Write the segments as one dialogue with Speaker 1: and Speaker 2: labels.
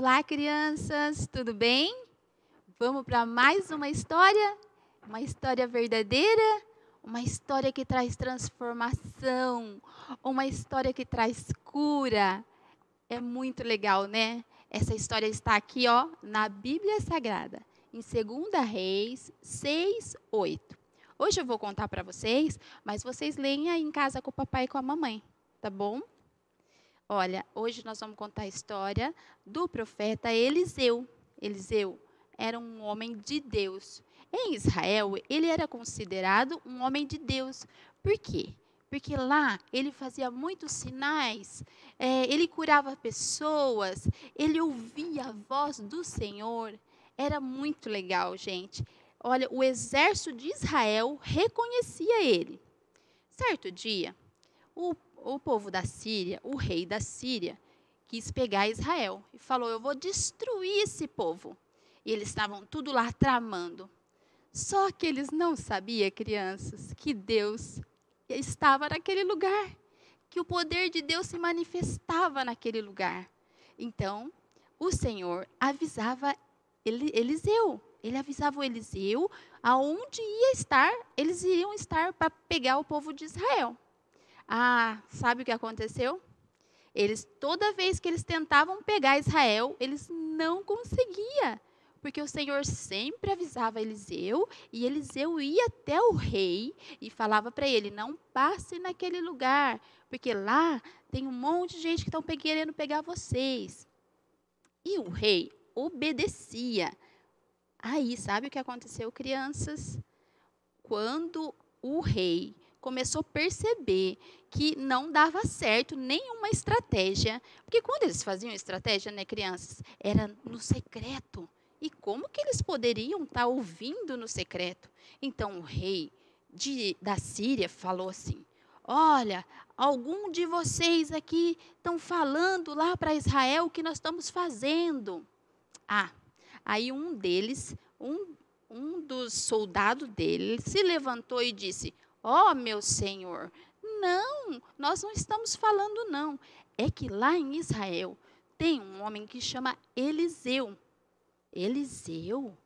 Speaker 1: Olá, crianças, tudo bem? Vamos para mais uma história? Uma história verdadeira? Uma história que traz transformação? Uma história que traz cura? É muito legal, né? Essa história está aqui, ó, na Bíblia Sagrada, em 2 Reis 6, 8. Hoje eu vou contar para vocês, mas vocês leem aí em casa com o papai e com a mamãe, tá bom? Olha, hoje nós vamos contar a história do profeta Eliseu. Eliseu era um homem de Deus. Em Israel, ele era considerado um homem de Deus. Por quê? Porque lá ele fazia muitos sinais, é, ele curava pessoas, ele ouvia a voz do Senhor. Era muito legal, gente. Olha, o exército de Israel reconhecia ele. Certo dia, o o povo da Síria, o rei da Síria, quis pegar Israel e falou: Eu vou destruir esse povo. E eles estavam tudo lá tramando. Só que eles não sabiam, crianças, que Deus estava naquele lugar, que o poder de Deus se manifestava naquele lugar. Então, o Senhor avisava Eliseu. Ele avisava o Eliseu aonde ia estar, eles iriam estar para pegar o povo de Israel. Ah, sabe o que aconteceu? Eles, toda vez que eles tentavam pegar Israel, eles não conseguiam. Porque o Senhor sempre avisava Eliseu, e Eliseu ia até o rei e falava para ele: não passe naquele lugar, porque lá tem um monte de gente que estão querendo pegar vocês. E o rei obedecia. Aí, sabe o que aconteceu, crianças? Quando o rei começou a perceber que não dava certo nenhuma estratégia. Porque quando eles faziam estratégia, né, crianças, era no secreto. E como que eles poderiam estar tá ouvindo no secreto? Então o rei de, da Síria falou assim: Olha, algum de vocês aqui estão falando lá para Israel o que nós estamos fazendo. Ah, aí um deles, um, um dos soldados dele, se levantou e disse: Ó oh, meu Senhor, não, nós não estamos falando não. É que lá em Israel tem um homem que chama Eliseu. Eliseu?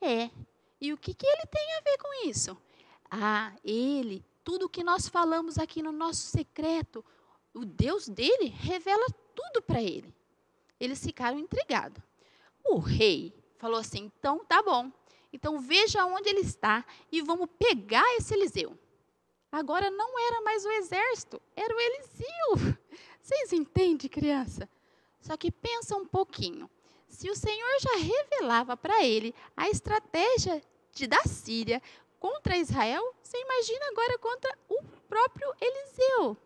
Speaker 1: É. E o que, que ele tem a ver com isso? Ah, ele, tudo que nós falamos aqui no nosso secreto, o Deus dele revela tudo para ele. Eles ficaram intrigados. O rei falou assim: então tá bom. Então veja onde ele está e vamos pegar esse Eliseu. Agora não era mais o exército, era o Eliseu. Vocês entendem, criança? Só que pensa um pouquinho. Se o Senhor já revelava para ele a estratégia de, da Síria contra Israel, você imagina agora contra o próprio Eliseu.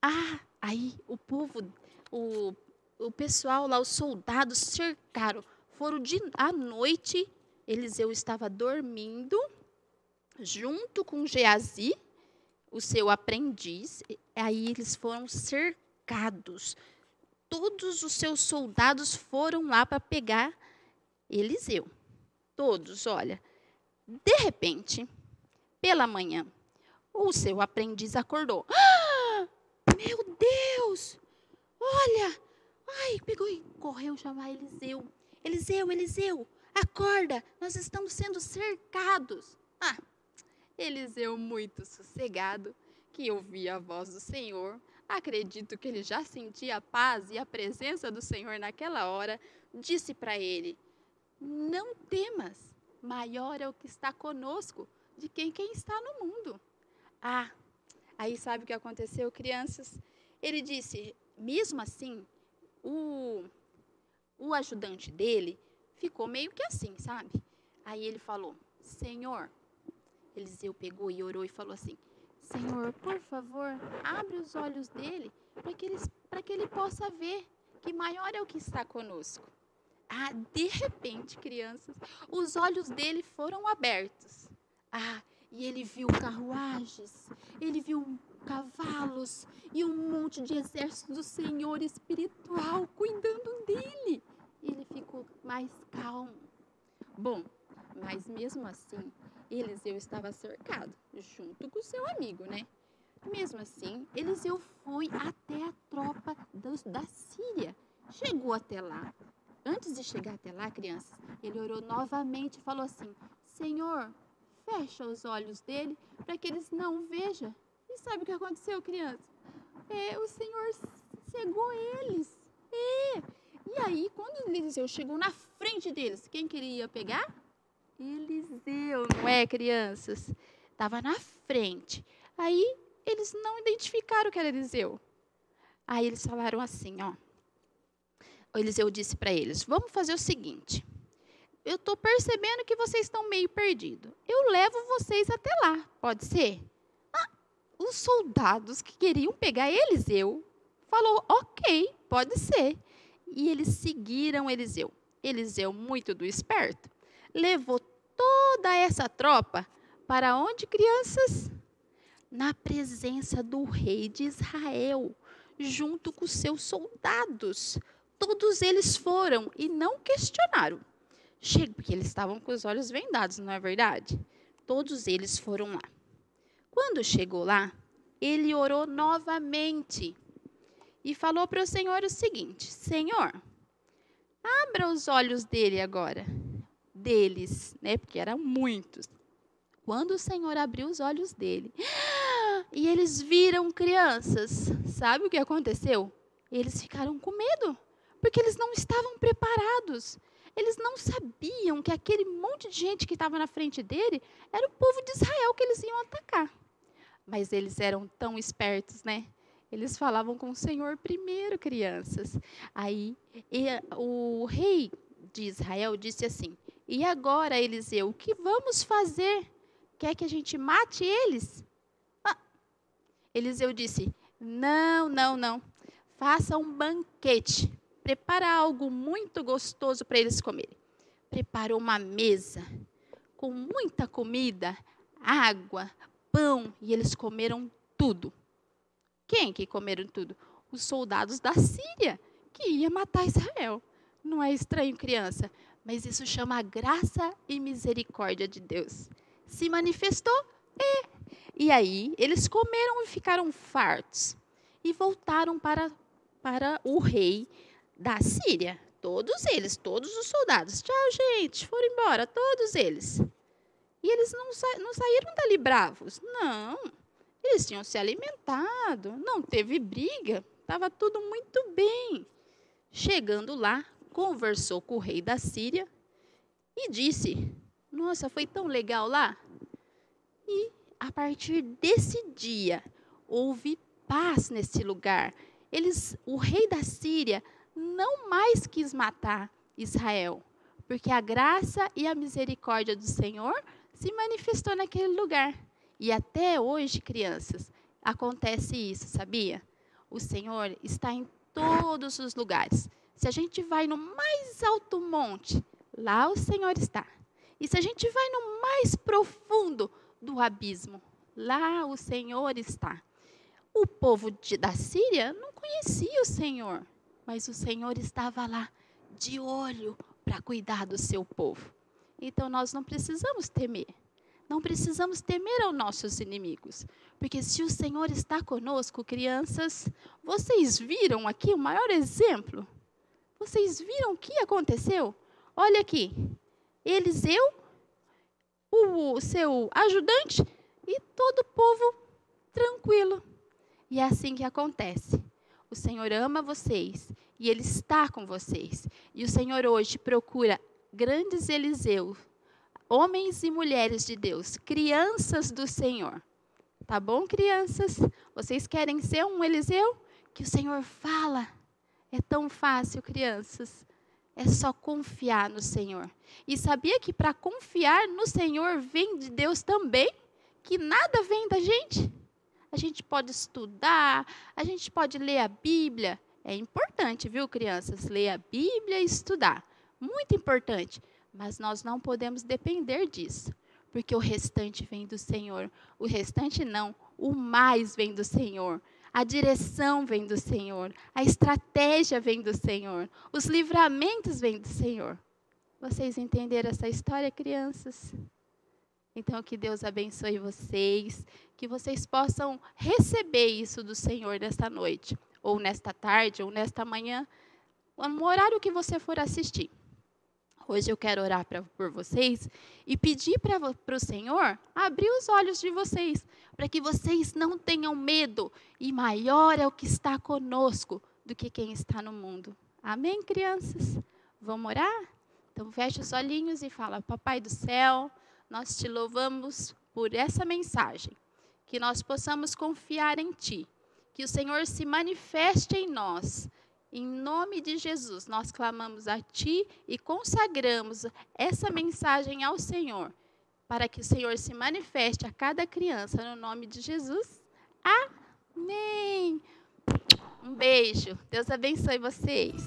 Speaker 1: Ah, aí o povo, o, o pessoal lá, os soldados cercaram. Foram de, à noite, Eliseu estava dormindo junto com Geazi, o seu aprendiz, aí eles foram cercados. Todos os seus soldados foram lá para pegar Eliseu. Todos, olha. De repente, pela manhã, o seu aprendiz acordou. Ah, meu Deus! Olha! Ai, pegou e correu chamar Eliseu. Eliseu, Eliseu, acorda! Nós estamos sendo cercados. Ah, Eliseu, muito sossegado, que ouvia a voz do Senhor, acredito que ele já sentia a paz e a presença do Senhor naquela hora, disse para ele: Não temas, maior é o que está conosco de quem, quem está no mundo. Ah, aí sabe o que aconteceu, crianças? Ele disse: Mesmo assim, o, o ajudante dele ficou meio que assim, sabe? Aí ele falou: Senhor, Eliseu pegou e orou e falou assim: Senhor, por favor, abre os olhos dele para que, que ele possa ver que maior é o que está conosco. Ah, de repente, crianças, os olhos dele foram abertos. Ah, e ele viu carruagens, ele viu cavalos e um monte de exército do Senhor espiritual cuidando dele. Ele ficou mais calmo. Bom, mas mesmo assim, Eliseu estava cercado, junto com seu amigo, né? Mesmo assim, Eliseu foi até a tropa dos, da Síria, chegou até lá. Antes de chegar até lá, crianças, ele orou novamente e falou assim: Senhor, fecha os olhos dele para que eles não vejam. E sabe o que aconteceu, criança? É, o Senhor cegou eles. É. E aí, quando Eliseu chegou na frente deles, quem queria pegar? Eliseu, não é, crianças? Estava na frente. Aí, eles não identificaram que era Eliseu. Aí eles falaram assim, ó. O Eliseu disse para eles: Vamos fazer o seguinte. Eu estou percebendo que vocês estão meio perdidos. Eu levo vocês até lá, pode ser? Ah, os soldados que queriam pegar Eliseu falou: Ok, pode ser. E eles seguiram Eliseu. Eliseu, muito do esperto, levou toda essa tropa para onde, crianças? Na presença do rei de Israel, junto com seus soldados. Todos eles foram e não questionaram. Chega, porque eles estavam com os olhos vendados, não é verdade? Todos eles foram lá. Quando chegou lá, ele orou novamente e falou para o Senhor o seguinte: Senhor, abra os olhos dele agora, deles, né? Porque eram muitos. Quando o Senhor abriu os olhos dele, e eles viram crianças, sabe o que aconteceu? Eles ficaram com medo, porque eles não estavam preparados. Eles não sabiam que aquele monte de gente que estava na frente dele era o povo de Israel que eles iam atacar. Mas eles eram tão espertos, né? Eles falavam com o Senhor primeiro, crianças. Aí o rei de Israel disse assim: E agora, Eliseu, o que vamos fazer? Quer que a gente mate eles? Ah. Eliseu disse: Não, não, não. Faça um banquete. Prepara algo muito gostoso para eles comerem. Preparou uma mesa com muita comida, água, pão, e eles comeram tudo. Quem que comeram tudo? Os soldados da Síria, que ia matar Israel. Não é estranho, criança? Mas isso chama a graça e misericórdia de Deus. Se manifestou? É. E aí, eles comeram e ficaram fartos. E voltaram para, para o rei da Síria. Todos eles, todos os soldados. Tchau, gente, foram embora, todos eles. E eles não, sa não saíram dali bravos. Não. Eles tinham se alimentado, não teve briga, estava tudo muito bem. Chegando lá, conversou com o rei da Síria e disse: Nossa, foi tão legal lá. E a partir desse dia, houve paz nesse lugar. Eles, o rei da Síria não mais quis matar Israel, porque a graça e a misericórdia do Senhor se manifestou naquele lugar. E até hoje, crianças, acontece isso, sabia? O Senhor está em todos os lugares. Se a gente vai no mais alto monte, lá o Senhor está. E se a gente vai no mais profundo do abismo, lá o Senhor está. O povo de, da Síria não conhecia o Senhor, mas o Senhor estava lá, de olho, para cuidar do seu povo. Então nós não precisamos temer. Não precisamos temer aos nossos inimigos, porque se o Senhor está conosco, crianças, vocês viram aqui o maior exemplo? Vocês viram o que aconteceu? Olha aqui, Eliseu, o seu ajudante e todo o povo tranquilo. E é assim que acontece. O Senhor ama vocês e Ele está com vocês. E o Senhor hoje procura grandes Eliseus homens e mulheres de Deus, crianças do Senhor. Tá bom, crianças? Vocês querem ser um Eliseu? Que o Senhor fala. É tão fácil, crianças. É só confiar no Senhor. E sabia que para confiar no Senhor vem de Deus também? Que nada vem da gente? A gente pode estudar, a gente pode ler a Bíblia. É importante, viu, crianças? Ler a Bíblia e estudar. Muito importante. Mas nós não podemos depender disso, porque o restante vem do Senhor. O restante não, o mais vem do Senhor. A direção vem do Senhor, a estratégia vem do Senhor, os livramentos vêm do Senhor. Vocês entenderam essa história, crianças? Então, que Deus abençoe vocês, que vocês possam receber isso do Senhor nesta noite, ou nesta tarde, ou nesta manhã, no horário que você for assistir. Hoje eu quero orar pra, por vocês e pedir para o Senhor abrir os olhos de vocês, para que vocês não tenham medo, e maior é o que está conosco do que quem está no mundo. Amém, crianças? Vamos orar? Então feche os olhinhos e fala: Papai do céu, nós te louvamos por essa mensagem, que nós possamos confiar em Ti, que o Senhor se manifeste em nós em nome de Jesus, nós clamamos a Ti e consagramos essa mensagem ao Senhor, para que o Senhor se manifeste a cada criança, no nome de Jesus. Amém. Um beijo. Deus abençoe vocês.